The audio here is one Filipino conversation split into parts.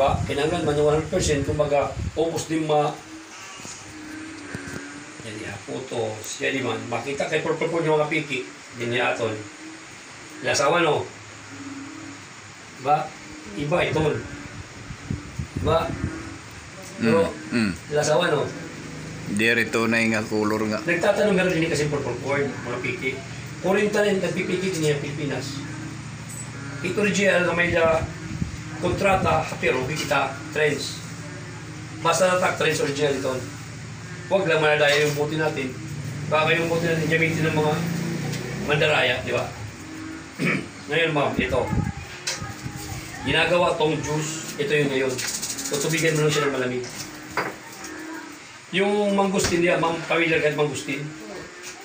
ba? Kinanglan man yung 100%, kumbaga, ubos din ma... Yan niya, puto, siya di man. Makita kay purple po yung mga piki. Yan niya aton. Lasawa no? Ba? Iba ito. Ba? Pero, Mm. lasawa no? Diri tunay nga color nga. Nagtatanong meron din kasi purple corn, mga piki. Kurinta rin, nagpipiki din niya Pilipinas. Ito rin siya na may da kontrata, pero kita trends. Basta natak trends original ito. Huwag lang manadaya yung buti natin. Baka yung buti natin gamitin ng mga mandaraya, di ba? ngayon ma'am, ito. Ginagawa tong juice, ito yung ngayon. Tutubigan mo lang siya ng malamig. Yung mangustin niya, ma'am, familiar ka mangustin?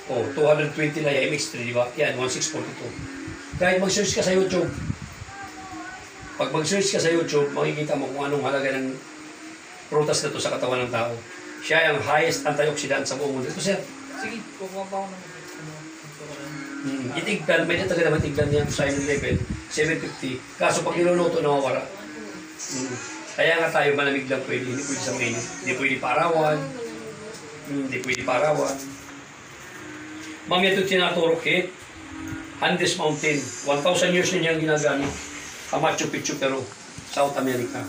Oh, 220 na yung MX3, di ba? Yan, 1642. Kahit mag-search ka sa YouTube, pag mag-search ka sa YouTube, makikita mo kung anong halaga ng prutas na to sa katawan ng tao. Siya ang highest antioxidant sa buong mundo. Ito, sir. Sige, kukuha pa ako ng ano, ito ko lang. Mm, itiglan, may nataga naman tiglan niya sa level, 750. Kaso pag niluluto, nawawala. Mm. Kaya nga tayo malamig lang pwede, hindi pwede sa mainit. Hindi pwede parawan. Mm, Hindi pwede parawan. Ma'am, ito tinaturok hit. Andes Mountain. 1,000 years na niyang ginagamit. Sa Machu Picchu, Peru. South America.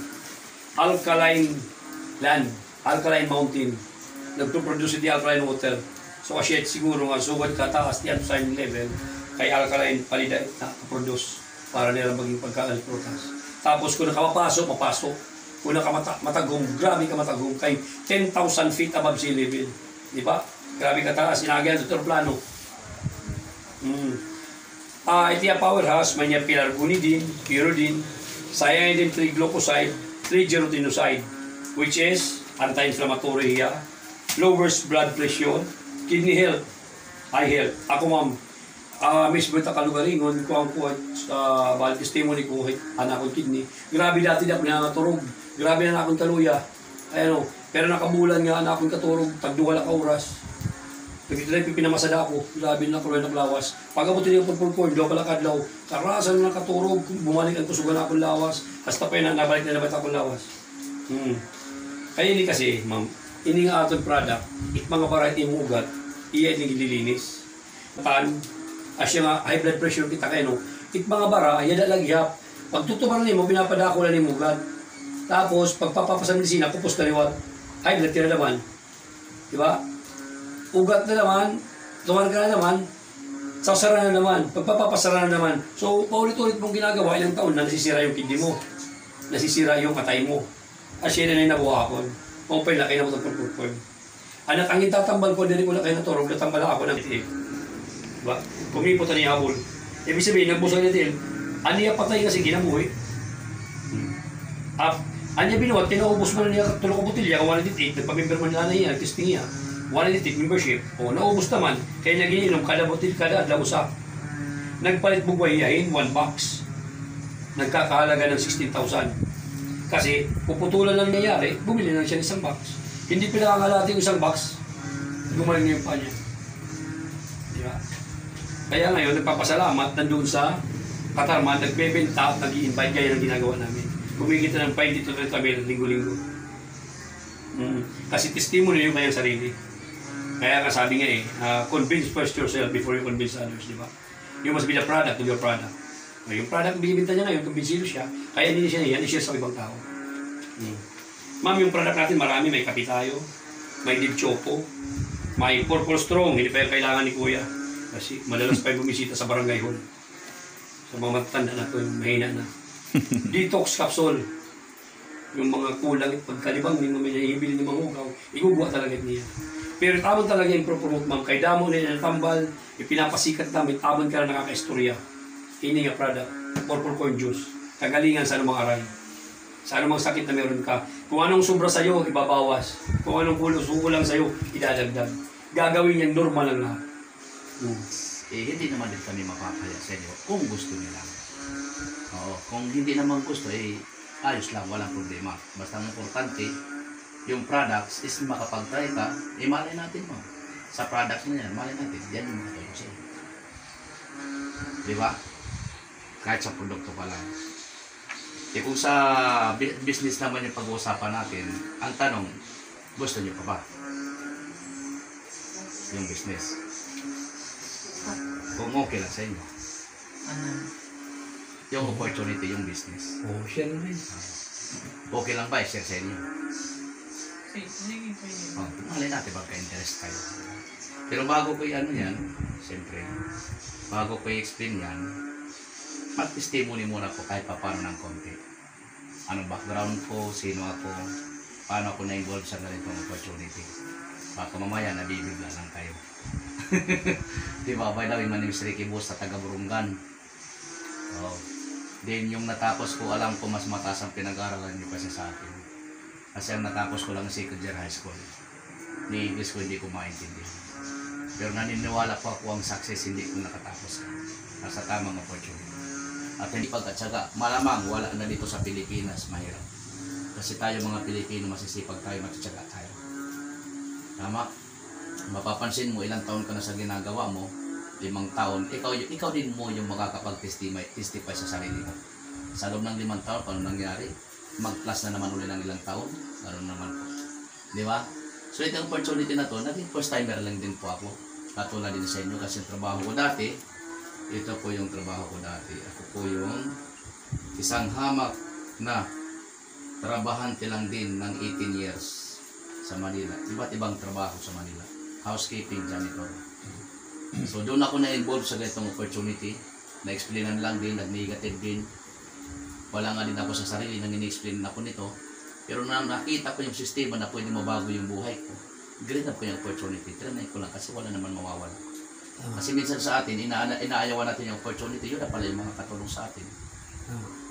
Alkaline land. Alkaline mountain. Nagpo-produce di alkaline water. So kasi siguro nga sugad kataas di alkaline level kay alkaline palida na produce para nila maging pagkaan prutas. Tapos kung nakapapasok, mapasok. Kung nakamata matagong, grabe ka matagong kay 10,000 feet above sea level. Di ba? Grabe ka taas, sinagyan sa plano. Mm. Ah, iti ang powerhouse, may niya pelargonidine, pyridine, cyanidine, triglycoside, triglycerinoside, which is anti-inflammatory hiya, lowers blood pressure, kidney health, eye health. Ako ma'am, ah mismo ita kalugaringon ko ang kuha sa bali testimony ko anak ko kidney. Grabe dati na pinangaturog. Grabe na akong kaluya. Ayun, pero nakabulan nga anak akong katurog, tagduwala ka oras. Nagito na pinamasada ako, grabe na kuloy ng lawas. Pag abot niya pulpul ko, do pala kadlaw. Karasan na katurog, bumalik ang kusugan akong lawas. Hasta pa yun, nabalik na nabat akong lawas. Hmm. Kaya ini kasi, ma'am, ini nga atong product, it mga variety mo ugat, iya ini gililinis. Tan, asya nga high blood pressure kita kayo, no? It mga bara, iya da lagyap. Pag tutubar mo, pinapadako na ni ugat. Tapos, pagpapapasan ng sina, pupus na liwat. High blood ka na naman. Di ba? Ugat na naman, tumarga na naman, sasara na naman, pagpapapasara na naman. So, paulit-ulit mong ginagawa, ilang taon na nasisira yung kidney mo, nasisira yung katay mo. Asya na na nabuhakon. Kung pa laki na mo itong pulpul. Anak, ang itatambal ko, din ko na kayo naturog, ako ng itim. Diba? Kumipot na ni Habol. Ibig sabihin, nagbusog niya din. Aniya patay kasi ginabuhi. Up. Anya binuhat, kinaubos mo na niya tulong ko butilya, kung 188, nagpamember mo nila na niya, testing niya. 188 membership, o naubos naman, kaya nagiinom kada butil, kada adlaw usa. Nagpalit mo guwayahin, one box. Nagkakahalaga ng 16,000. Kasi, puputulan lang nangyayari, bumili lang siya ng isang box. Hindi pinakangalati yung isang box, gumaling na yung pa. Di ba? Kaya ngayon, nagpapasalamat nandun sa Katarman, nagbebenta at nag-i-invite kayo ng ginagawa namin. Kumikita ng 5 dito rin kami linggo-linggo. Mm. Kasi testimony yung kanyang sarili. Kaya nga sabi nga eh, uh, convince first yourself before you convince others, di ba? You must be the product of your product. Uh, yung product binibinta niya ngayon, kumbinsido siya, kaya hindi siya yan, i-share sa ibang tao. Mm. Ma'am, yung product natin marami, may kape tayo, may deep choco, may purple strong, hindi pa yung kailangan ni Kuya. Kasi madalas pa yung bumisita sa barangay hall. Sa mga matanda na to, yung mahina na. Detox capsule. Yung mga kulang pagkalibang, yung may naibili ng mga ugaw, iguguha talaga niya. Pero tamang talaga yung propromote ma'am. Kay damo nila ng tambal, ipinapasikat namin, tamang ka na nakaka-istorya. Ini nga product, purple corn juice. Kagalingan sa anumang aray. Sa anumang sakit na meron ka. Kung anong sobra sa'yo, ibabawas. Kung anong kulo, sukulang sa'yo, idadagdag. Gagawin yan normal lang lahat. Hmm. eh, hindi naman din kami mapapaya sa inyo kung gusto nila. Oo, kung hindi naman gusto, eh, ayos lang, walang problema. Basta ang importante, yung products is makapag-try ka, eh, malay natin mo. Sa products na yan, malay natin, yan yung makatulong sa'yo. Di ba? Kahit sa produkto pa lang. Eh kung sa business naman yung pag-uusapan natin, ang tanong, gusto niyo pa ba? Yung business. Kung okay lang sa inyo. Ano? Yung opportunity, yung business. Siya na rin. Okay lang ba i-share sa inyo? Sige, yun. Oh, malay natin magka-interest kayo. Pero bago ko i-ano yan, siyempre, bago ko i-explain yan, mag-testimony muna ko kahit pa paano ng konti. Anong background ko, sino ako, paano ako na-involve sa ganitong opportunity. Baka mamaya nabibigla lang kayo. Di ba? By the way, my name is Ricky Bus taga Burungan. Oh. Then yung natapos ko, alam ko mas mataas ang pinag-aralan niyo kasi sa akin. Kasi ang natapos ko lang second year high school. Ni English ko hindi ko maintindihan. Pero naniniwala po ako ang success hindi ko nakatapos ka. Nasa tamang opportunity. At hindi pagkatsaga, malamang wala na dito sa Pilipinas, mahirap. Kasi tayo mga Pilipino, masisipag tayo, matsatsaga tayo. Tama? Mapapansin mo, ilang taon ka na sa ginagawa mo, limang taon, ikaw, ikaw din mo yung makakapag-testify testify sa sarili mo. Sa loob ng limang taon, paano nangyari? Mag-plus na naman ulit ng ilang taon, ganoon naman po. Di ba? So itong opportunity na to, naging first timer lang din po ako. Katulad din sa inyo kasi trabaho ko dati, ito po yung trabaho ko dati. Ako po yung isang hamak na trabahante lang din ng 18 years sa Manila. Iba't ibang trabaho sa Manila. Housekeeping, janitor. So doon ako na-involve sa ganitong opportunity. Na-explainan lang din, nag-negative din. Wala nga din ako sa sarili nang in-explain ako nito. Pero na nakita ko yung sistema na pwede mabago yung buhay ko. Green up ko yung opportunity. Trinay ko lang kasi wala naman mawawala. Kasi minsan sa atin, ina inaayawan natin yung opportunity. Yun na pala yung mga katulong sa atin. Tama.